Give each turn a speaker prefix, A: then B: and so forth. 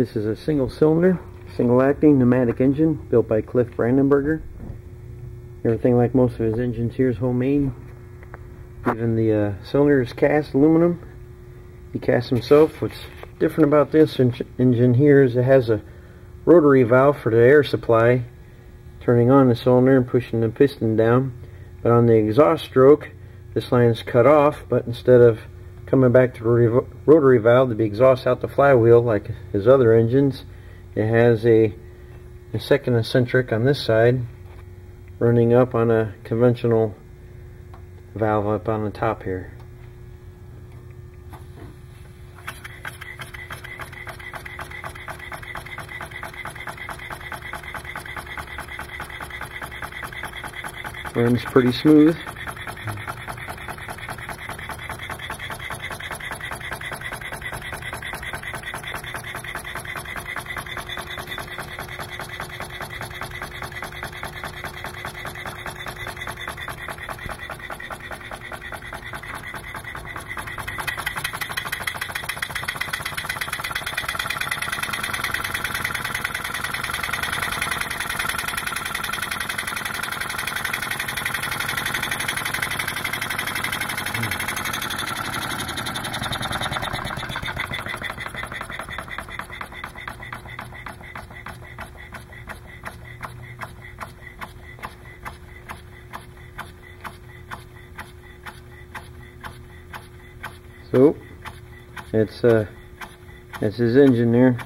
A: This is a single cylinder, single acting pneumatic engine built by Cliff Brandenburger. Everything like most of his engines here is homemade. Even the uh, cylinder is cast aluminum. He cast himself. What's different about this en engine here is it has a rotary valve for the air supply turning on the cylinder and pushing the piston down. But on the exhaust stroke, this line is cut off, but instead of coming back to the rotary valve to be exhaust out the flywheel like his other engines, it has a, a second eccentric on this side running up on a conventional valve up on the top here. Runs pretty smooth. So, it's uh, that's his engine there.